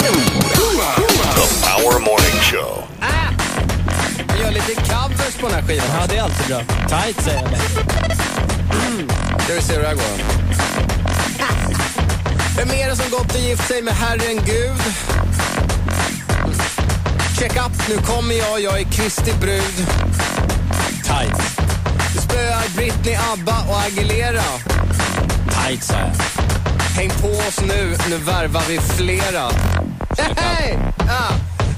The Power Morning Show. Ah! Jag gör lite covers på den här skivan. Ja, det är alltid bra. Tight säger jag. Mm. Ska vi se hur det här går. Vem är det som gått och gift sig med Herren Gud? Check up, nu kommer jag, jag är Kristi brud. Tight. Du spöar Britney, ABBA och Aguilera. Tight, sa jag. Häng på oss nu, nu värvar vi flera. Ah.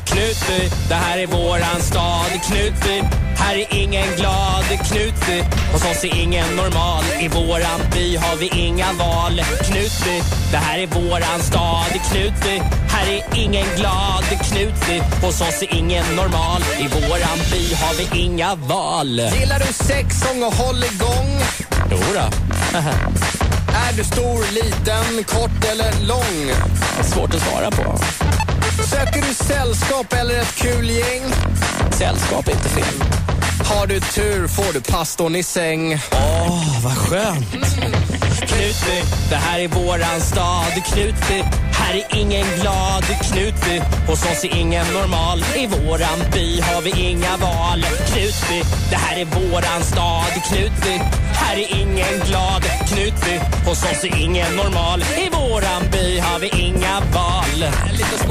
Knutby, det här är våran stad. Knutby, här är ingen glad. Knutby, hos oss är ingen normal. I våran by har vi inga val. Knutby, det här är våran stad. Knutby, här är ingen glad. Knutby, hos oss är ingen normal. I våran by har vi inga val. Gillar du sex, sång och håll igång? Jodå, Är du stor, liten, kort eller lång? svårt att svara på. Sällskap eller ett kul gäng? Sällskap är inte fel. Har du tur får du pastorn i säng. Åh, vad skönt. Knutby, det här är våran stad. Knutby, här är ingen glad. Knutby, hos oss är ingen normal. I våran by har vi inga val. Knutby, det här är våran stad. Knutby, här är ingen glad. Knutby, hos oss är ingen normal. I våran by har vi inga val.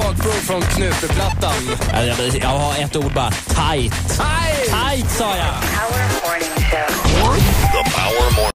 Lite smakprov från Knutbyplattan. Ja, Jag jag har ett ord bara. Tight. Hej! Tight sa jag. Power Morning Show.